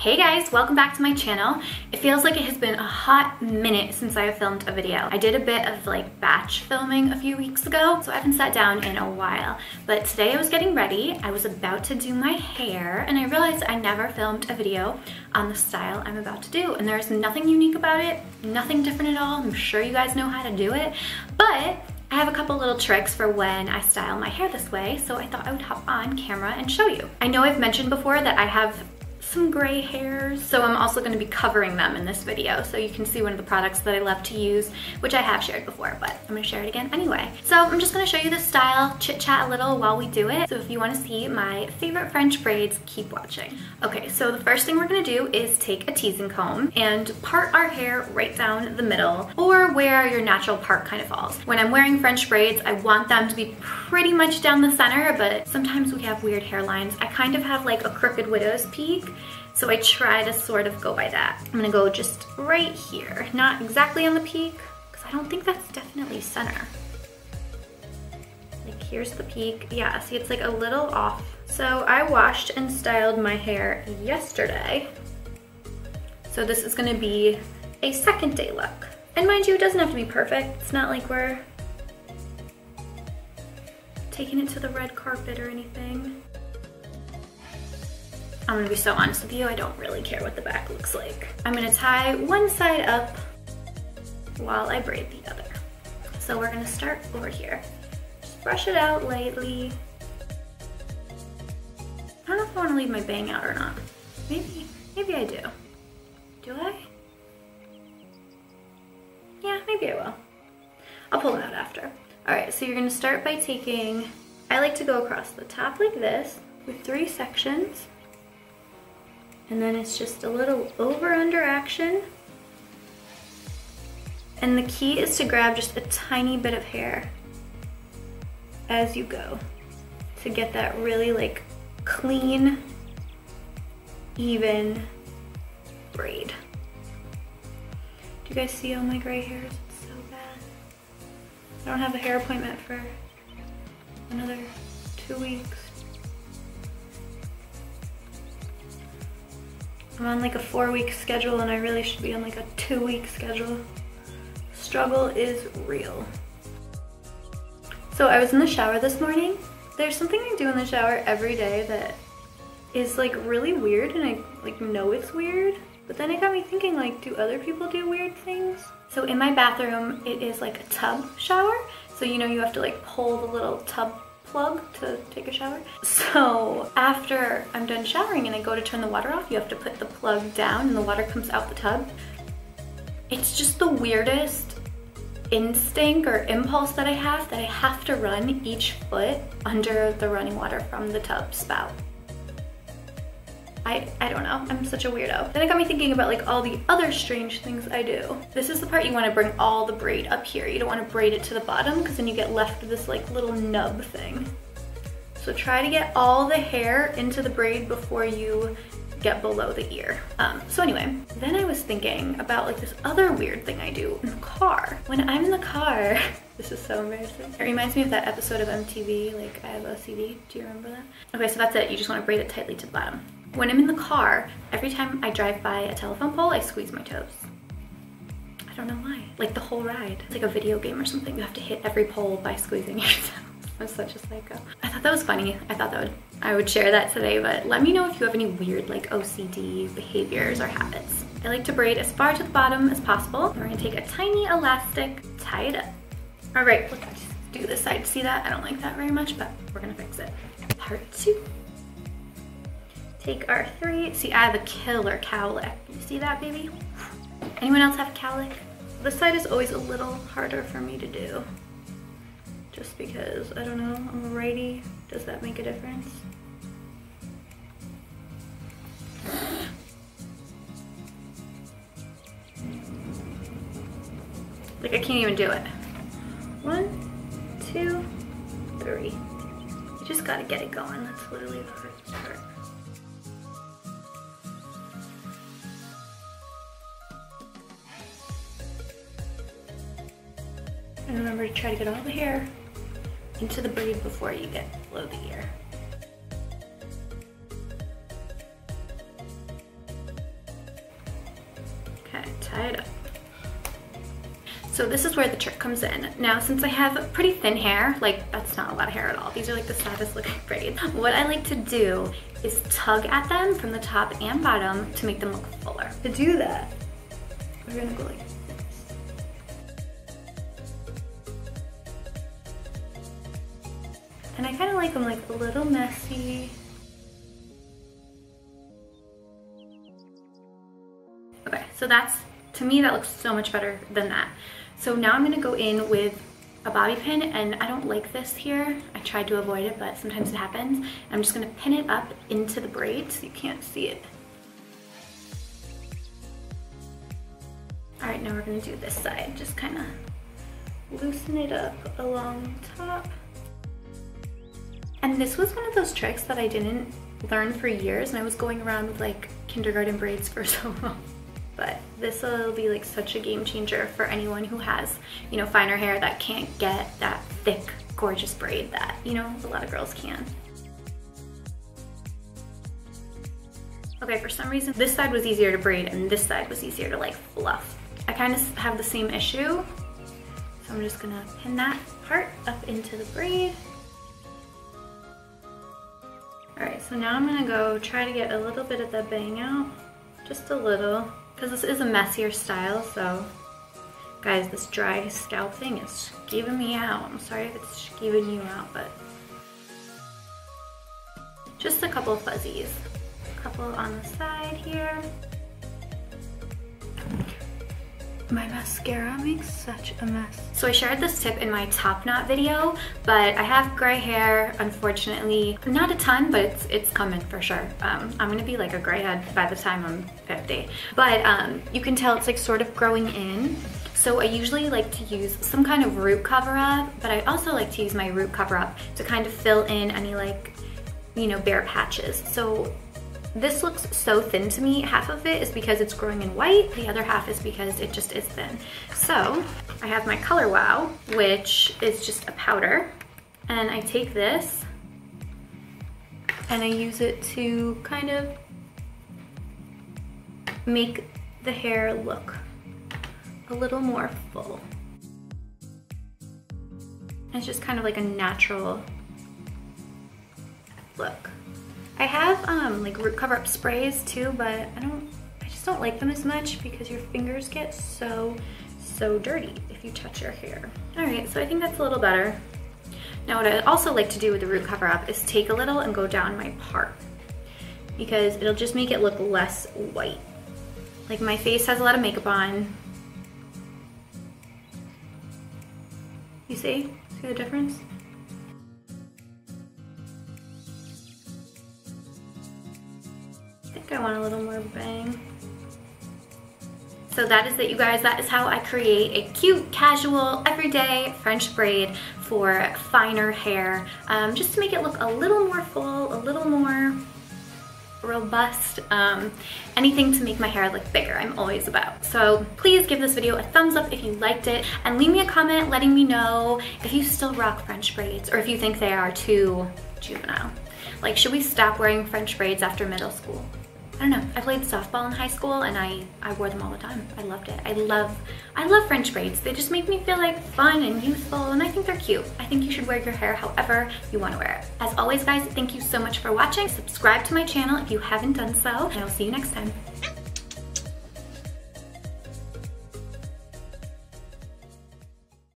Hey guys, welcome back to my channel. It feels like it has been a hot minute since I have filmed a video. I did a bit of like batch filming a few weeks ago, so I haven't sat down in a while. But today I was getting ready, I was about to do my hair, and I realized I never filmed a video on the style I'm about to do. And there's nothing unique about it, nothing different at all. I'm sure you guys know how to do it, but I have a couple little tricks for when I style my hair this way, so I thought I would hop on camera and show you. I know I've mentioned before that I have some gray hairs. So I'm also gonna be covering them in this video so you can see one of the products that I love to use, which I have shared before, but I'm gonna share it again anyway. So I'm just gonna show you the style, chit chat a little while we do it. So if you wanna see my favorite French braids, keep watching. Okay, so the first thing we're gonna do is take a teasing comb and part our hair right down the middle or where your natural part kind of falls. When I'm wearing French braids, I want them to be pretty much down the center, but sometimes we have weird hairlines. I kind of have like a crooked widow's peak so I try to sort of go by that. I'm gonna go just right here, not exactly on the peak, because I don't think that's definitely center. Like here's the peak. Yeah, see it's like a little off. So I washed and styled my hair yesterday. So this is gonna be a second day look. And mind you, it doesn't have to be perfect. It's not like we're taking it to the red carpet or anything. I'm gonna be so honest with you, I don't really care what the back looks like. I'm gonna tie one side up while I braid the other. So we're gonna start over here. Just brush it out lightly. I don't know if I wanna leave my bang out or not. Maybe, maybe I do. Do I? Yeah, maybe I will. I'll pull it out after. All right, so you're gonna start by taking, I like to go across the top like this with three sections and then it's just a little over under action. And the key is to grab just a tiny bit of hair as you go to get that really like clean, even braid. Do you guys see all my gray hairs? It's so bad. I don't have a hair appointment for another two weeks. I'm on like a four week schedule and I really should be on like a two week schedule. Struggle is real. So I was in the shower this morning. There's something I do in the shower every day that is like really weird and I like know it's weird. But then it got me thinking like, do other people do weird things? So in my bathroom, it is like a tub shower. So you know you have to like pull the little tub plug to take a shower. So after I'm done showering and I go to turn the water off, you have to put the plug down and the water comes out the tub. It's just the weirdest instinct or impulse that I have that I have to run each foot under the running water from the tub spout. I, I don't know, I'm such a weirdo. Then it got me thinking about like all the other strange things I do. This is the part you wanna bring all the braid up here. You don't wanna braid it to the bottom because then you get left with this like little nub thing. So try to get all the hair into the braid before you get below the ear. Um, so anyway, then I was thinking about like this other weird thing I do in the car. When I'm in the car, this is so embarrassing. It reminds me of that episode of MTV, like I have OCD. Do you remember that? Okay, so that's it. You just wanna braid it tightly to the bottom. When I'm in the car, every time I drive by a telephone pole, I squeeze my toes. I don't know why. Like the whole ride. It's like a video game or something. You have to hit every pole by squeezing your toes. I'm such a psycho. I thought that was funny. I thought that would, I would share that today, but let me know if you have any weird like OCD behaviors or habits. I like to braid as far to the bottom as possible. We're gonna take a tiny elastic, tie it up. All right, let's do this side. See that? I don't like that very much, but we're gonna fix it. Part two. Take our three. See, I have a killer cowlick. You see that, baby? Anyone else have a cowlick? This side is always a little harder for me to do. Just because, I don't know, I'm a righty. Does that make a difference? Like I can't even do it. One, two, three. You just gotta get it going. That's literally the hardest part. And remember to try to get all the hair into the braid before you get below the ear. Okay, tie it up. So this is where the trick comes in. Now, since I have pretty thin hair, like that's not a lot of hair at all. These are like the saddest looking braids. What I like to do is tug at them from the top and bottom to make them look fuller. To do that, we're gonna go like And I kind of like them like a little messy. Okay, so that's, to me that looks so much better than that. So now I'm gonna go in with a bobby pin and I don't like this here. I tried to avoid it, but sometimes it happens. I'm just gonna pin it up into the braid so you can't see it. All right, now we're gonna do this side. Just kind of loosen it up along top. And this was one of those tricks that I didn't learn for years and I was going around with like kindergarten braids for so long but this will be like such a game changer for anyone who has, you know, finer hair that can't get that thick, gorgeous braid that, you know, a lot of girls can. Okay, for some reason, this side was easier to braid and this side was easier to like fluff. I kind of have the same issue. So I'm just gonna pin that part up into the braid. All right, so now I'm gonna go try to get a little bit of the bang out, just a little because this is a messier style, so guys, this dry scalp thing is skeeving me out. I'm sorry if it's skeeving you out, but just a couple fuzzies. A couple on the side here. My mascara makes such a mess. So I shared this tip in my top knot video, but I have gray hair, unfortunately. Not a ton, but it's, it's coming for sure. Um, I'm gonna be like a gray head by the time I'm 50. But um, you can tell it's like sort of growing in. So I usually like to use some kind of root cover up, but I also like to use my root cover up to kind of fill in any like, you know, bare patches. So this looks so thin to me. Half of it is because it's growing in white, the other half is because it just is thin. So I have my Color Wow, which is just a powder, and I take this and I use it to kind of make the hair look a little more full. It's just kind of like a natural look. I have um, like root cover up sprays too, but I don't, I just don't like them as much because your fingers get so, so dirty if you touch your hair. All right, so I think that's a little better. Now what I also like to do with the root cover up is take a little and go down my part because it'll just make it look less white. Like my face has a lot of makeup on. You see? See the difference? I want a little more bang. So that is it, you guys. That is how I create a cute, casual, everyday French braid for finer hair, um, just to make it look a little more full, a little more robust, um, anything to make my hair look bigger, I'm always about. So please give this video a thumbs up if you liked it and leave me a comment letting me know if you still rock French braids or if you think they are too juvenile. Like, should we stop wearing French braids after middle school? I don't know. I played softball in high school and I, I wore them all the time. I loved it. I love, I love French braids. They just make me feel like fun and youthful and I think they're cute. I think you should wear your hair however you want to wear it. As always guys, thank you so much for watching. Subscribe to my channel if you haven't done so and I'll see you next time.